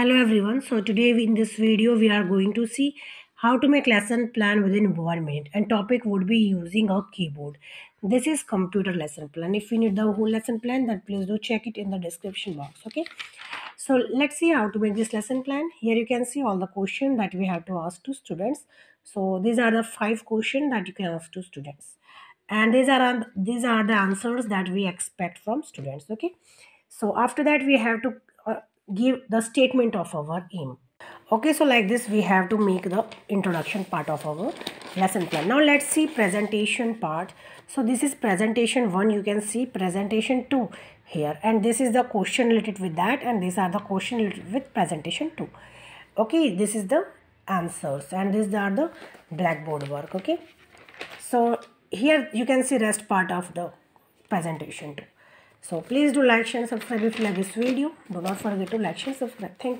Hello everyone. So today in this video we are going to see how to make lesson plan within one minute and topic would be using a keyboard. This is computer lesson plan. If you need the whole lesson plan then please do check it in the description box. Okay. So let's see how to make this lesson plan. Here you can see all the question that we have to ask to students. So these are the five questions that you can ask to students. And these are these are the answers that we expect from students. Okay. So after that we have to give the statement of our aim. Okay so like this we have to make the introduction part of our lesson plan. Now let's see presentation part. So this is presentation 1 you can see presentation 2 here. And this is the question related with that. And these are the question related with presentation 2 okay this is the answers. And these are the blackboard work. Okay so here you can see rest part of the presentation too so please do like, share, and subscribe if you like this video. Do not forget to like, share, subscribe. Thank you.